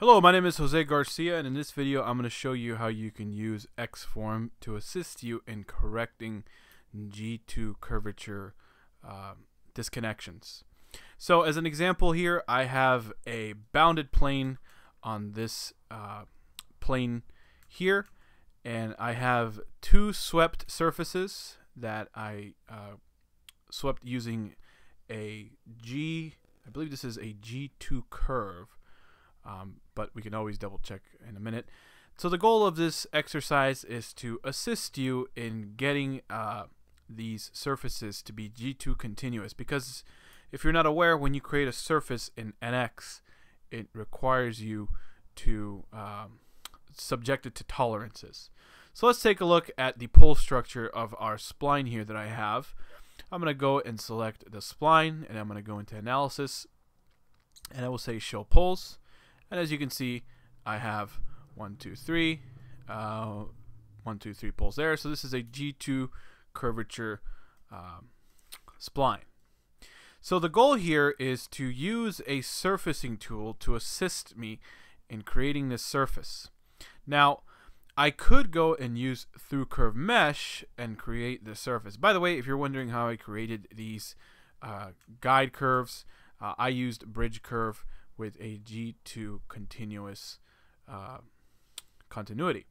Hello, my name is Jose Garcia, and in this video I'm going to show you how you can use Xform to assist you in correcting G2 curvature uh, disconnections. So as an example here, I have a bounded plane on this uh, plane here, and I have two swept surfaces that I uh, swept using a G, I believe this is a G2 curve um, but we can always double check in a minute. So the goal of this exercise is to assist you in getting uh, these surfaces to be G2 continuous because if you're not aware, when you create a surface in NX, it requires you to um, subject it to tolerances. So let's take a look at the pole structure of our spline here that I have. I'm going to go and select the spline and I'm going to go into analysis and I will say show poles and as you can see, I have one, two, three, uh, one, two, three poles there. So this is a G2 curvature um, spline. So the goal here is to use a surfacing tool to assist me in creating this surface. Now, I could go and use through curve mesh and create the surface. By the way, if you're wondering how I created these uh, guide curves, uh, I used bridge curve with a G2 continuous uh, continuity.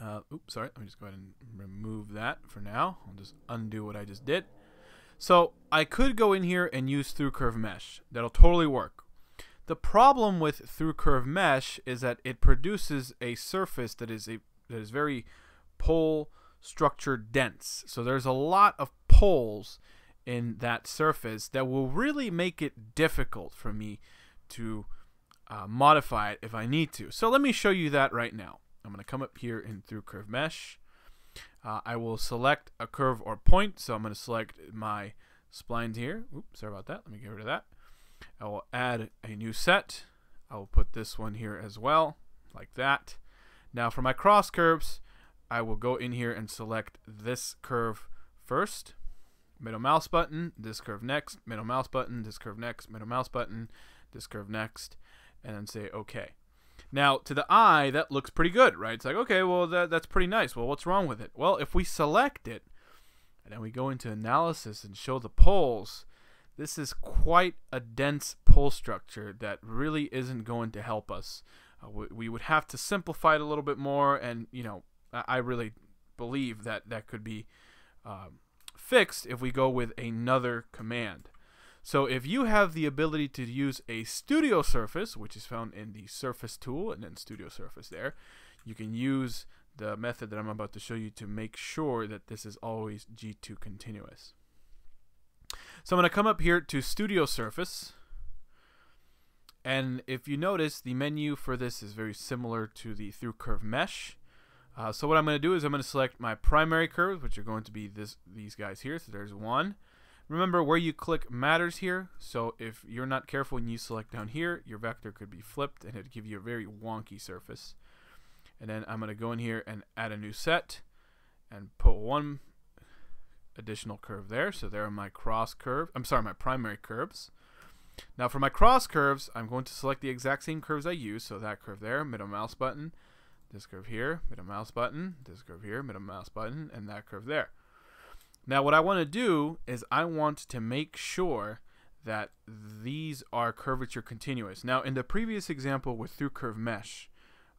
Uh, oops, sorry. Let me just go ahead and remove that for now. I'll just undo what I just did. So I could go in here and use through curve mesh. That'll totally work. The problem with through curve mesh is that it produces a surface that is a that is very pole structure dense. So there's a lot of poles in that surface that will really make it difficult for me to uh, modify it if I need to. So let me show you that right now. I'm going to come up here in through curve mesh. Uh, I will select a curve or point. So I'm going to select my splines here. Oops, sorry about that. Let me get rid of that. I will add a new set. I will put this one here as well, like that. Now for my cross curves, I will go in here and select this curve first middle mouse button, this curve next, middle mouse button, this curve next, middle mouse button, this curve next, and then say OK. Now, to the eye, that looks pretty good, right? It's like, okay, well, that, that's pretty nice. Well, what's wrong with it? Well, if we select it, and then we go into analysis and show the poles, this is quite a dense pole structure that really isn't going to help us. Uh, we, we, would have to simplify it a little bit more, and, you know, I, I really believe that that could be um, fixed if we go with another command. So if you have the ability to use a studio surface, which is found in the surface tool and then studio surface there, you can use the method that I'm about to show you to make sure that this is always G2 continuous. So I'm going to come up here to studio surface. And if you notice, the menu for this is very similar to the through curve mesh. Uh, so what I'm going to do is I'm going to select my primary curves, which are going to be this these guys here. So there's one. Remember where you click matters here. So if you're not careful and you select down here, your vector could be flipped and it'd give you a very wonky surface. And then I'm going to go in here and add a new set and put one additional curve there. So there are my cross curve. I'm sorry, my primary curves. Now for my cross curves, I'm going to select the exact same curves I use. So that curve there, middle mouse button, this curve here, middle mouse button, this curve here, middle mouse button, and that curve there. Now what I want to do is I want to make sure that these are curvature continuous. Now in the previous example with through curve mesh,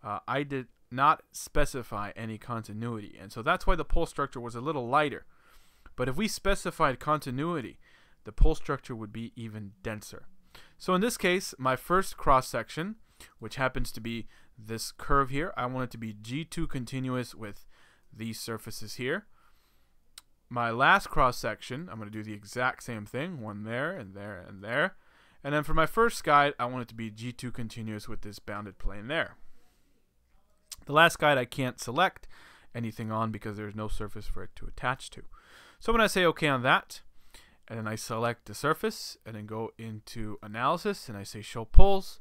uh, I did not specify any continuity and so that's why the pole structure was a little lighter. But if we specified continuity, the pole structure would be even denser. So in this case, my first cross section, which happens to be this curve here. I want it to be G2 continuous with these surfaces here. My last cross section, I'm going to do the exact same thing. One there and there and there. And then for my first guide, I want it to be G2 continuous with this bounded plane there. The last guide I can't select anything on because there's no surface for it to attach to. So when I say OK on that, and then I select the surface and then go into analysis and I say show poles,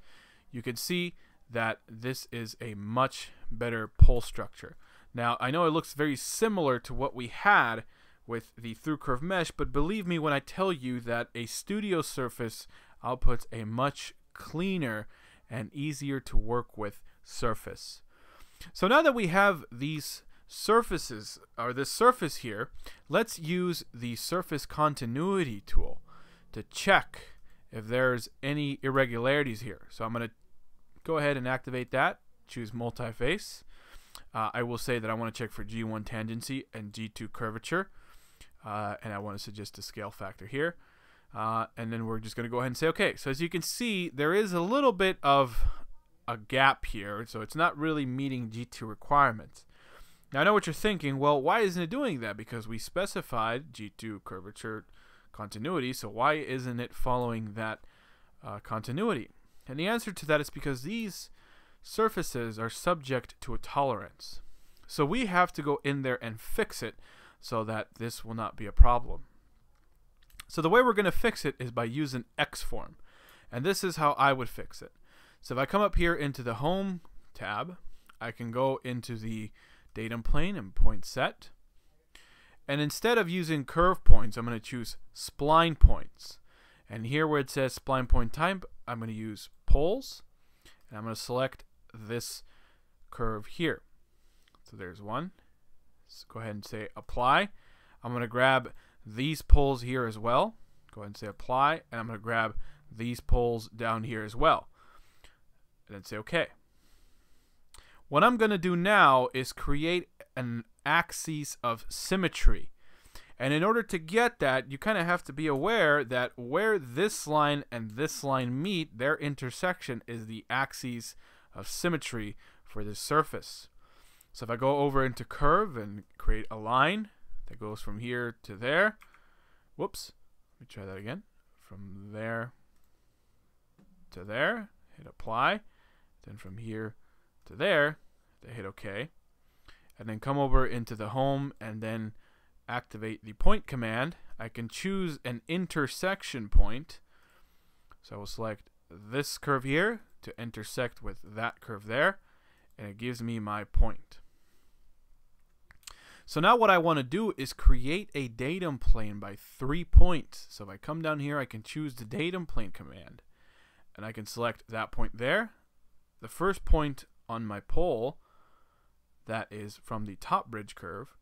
you can see that this is a much better pole structure. Now, I know it looks very similar to what we had with the through curve mesh, but believe me when I tell you that a studio surface outputs a much cleaner and easier to work with surface. So now that we have these surfaces, or this surface here, let's use the surface continuity tool to check if there's any irregularities here. So I'm going to go ahead and activate that, choose multi-face. Uh, I will say that I want to check for G1 tangency and G2 curvature. Uh, and I want to suggest a scale factor here. Uh, and then we're just going to go ahead and say okay. So as you can see, there is a little bit of a gap here, so it's not really meeting G2 requirements. Now I know what you're thinking, well, why isn't it doing that? Because we specified G2 curvature continuity, so why isn't it following that uh, continuity? And the answer to that is because these surfaces are subject to a tolerance. So we have to go in there and fix it so that this will not be a problem. So the way we're going to fix it is by using Xform. And this is how I would fix it. So if I come up here into the Home tab, I can go into the Datum Plane and Point Set. And instead of using curve points, I'm going to choose spline points. And here where it says spline point type, I'm going to use poles. And I'm going to select this curve here. So there's one. Let's go ahead and say apply. I'm going to grab these poles here as well. Go ahead and say apply, and I'm going to grab these poles down here as well. And then say OK. What I'm going to do now is create an axis of symmetry. And in order to get that, you kind of have to be aware that where this line and this line meet, their intersection is the axis of symmetry for this surface. So if I go over into curve and create a line that goes from here to there, whoops, let me try that again. From there to there, hit apply. Then from here to there, they hit OK. And then come over into the home and then activate the point command. I can choose an intersection point. So I will select this curve here to intersect with that curve there. And it gives me my point. So now what I want to do is create a datum plane by three points. So if I come down here, I can choose the datum plane command. And I can select that point there. The first point on my pole, that is from the top bridge curve.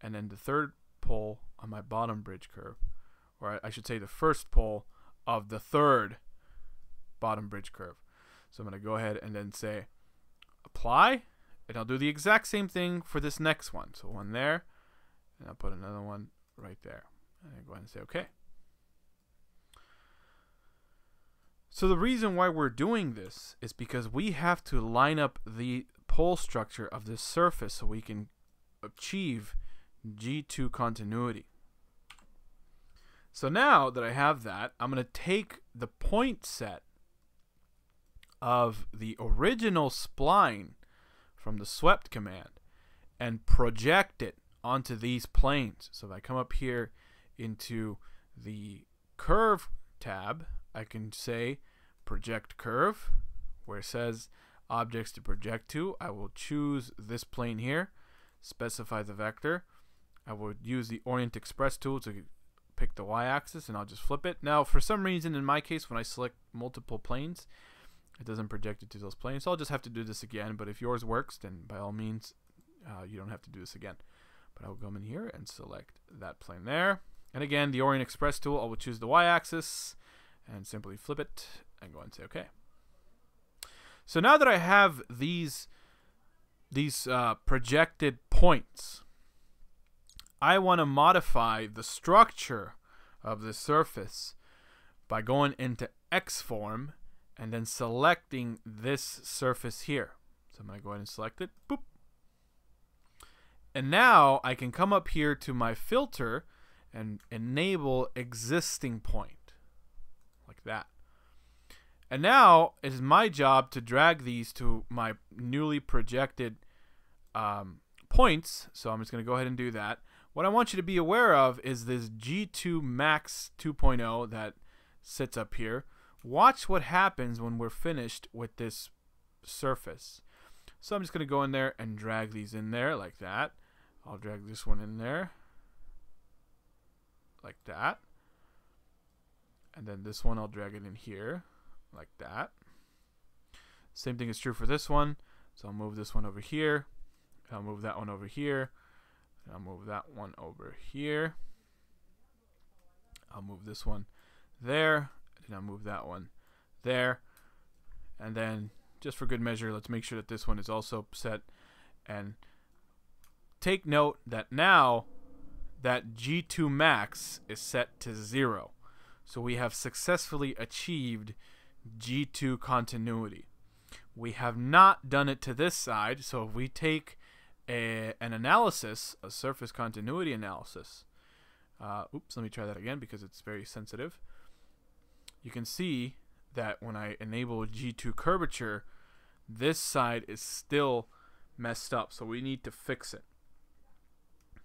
And then the third pole on my bottom bridge curve. Or I should say the first pole of the third bottom bridge curve. So I'm going to go ahead and then say apply and I'll do the exact same thing for this next one. So one there, and I'll put another one right there. And go ahead and say OK. So the reason why we're doing this is because we have to line up the pole structure of this surface so we can achieve G2 continuity. So now that I have that, I'm going to take the point set of the original spline from the swept command and project it onto these planes. So if I come up here into the curve tab, I can say project curve where it says objects to project to. I will choose this plane here, specify the vector. I would use the Orient Express tool to pick the y-axis and I'll just flip it. Now for some reason in my case when I select multiple planes it doesn't project it to those planes. So I'll just have to do this again. But if yours works, then by all means, uh, you don't have to do this again. But I'll come in here and select that plane there. And again, the Orient Express tool, I will choose the y-axis and simply flip it and go and say OK. So now that I have these these uh, projected points, I want to modify the structure of the surface by going into Xform and then selecting this surface here. So I'm going to go ahead and select it. Boop. And now I can come up here to my filter and enable existing point like that. And now it is my job to drag these to my newly projected um, points. So I'm just going to go ahead and do that. What I want you to be aware of is this G2 Max 2.0 that sits up here watch what happens when we're finished with this surface. So I'm just going to go in there and drag these in there like that. I'll drag this one in there like that. And then this one I'll drag it in here like that. Same thing is true for this one. So I'll move this one over here. I'll move that one over here. I'll move that one over here. I'll move this one there. And I'll move that one there. And then, just for good measure, let's make sure that this one is also set. And take note that now that G2 max is set to 0. So we have successfully achieved G2 continuity. We have not done it to this side, so if we take a, an analysis, a surface continuity analysis, uh, oops, let me try that again because it's very sensitive. You can see that when I enable G2 curvature, this side is still messed up, so we need to fix it.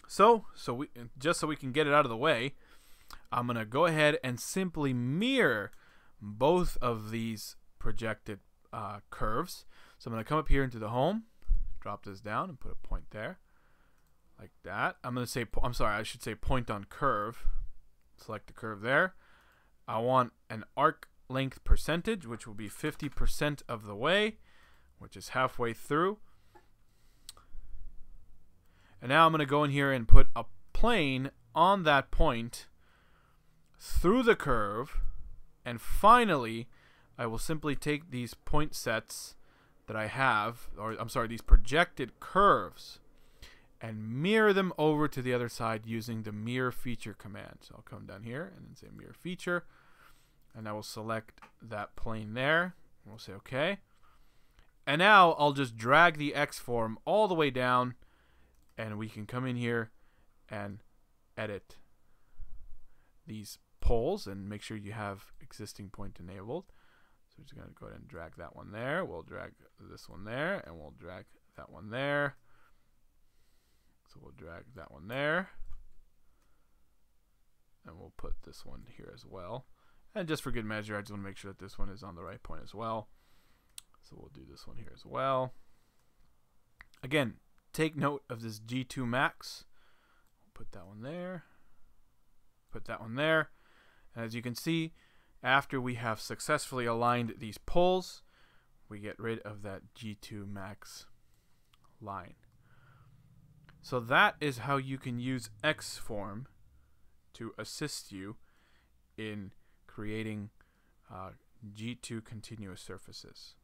So, so we just so we can get it out of the way, I'm going to go ahead and simply mirror both of these projected uh, curves. So I'm going to come up here into the home, drop this down and put a point there like that. I'm going to say, I'm sorry, I should say point on curve. Select the curve there. I want an arc length percentage, which will be 50% of the way, which is halfway through. And now I'm going to go in here and put a plane on that point through the curve. And finally, I will simply take these point sets that I have, or I'm sorry, these projected curves, and mirror them over to the other side using the mirror feature command. So I'll come down here and then say mirror feature, and I will select that plane there. We'll say OK. And now I'll just drag the X form all the way down, and we can come in here and edit these poles and make sure you have existing point enabled. We're just going to go ahead and drag that one there. We'll drag this one there, and we'll drag that one there. So we'll drag that one there. And we'll put this one here as well. And just for good measure, I just want to make sure that this one is on the right point as well. So we'll do this one here as well. Again, take note of this G2 max. Put that one there. Put that one there. And as you can see, after we have successfully aligned these poles, we get rid of that G2 max line. So that is how you can use Xform to assist you in creating uh, G2 continuous surfaces.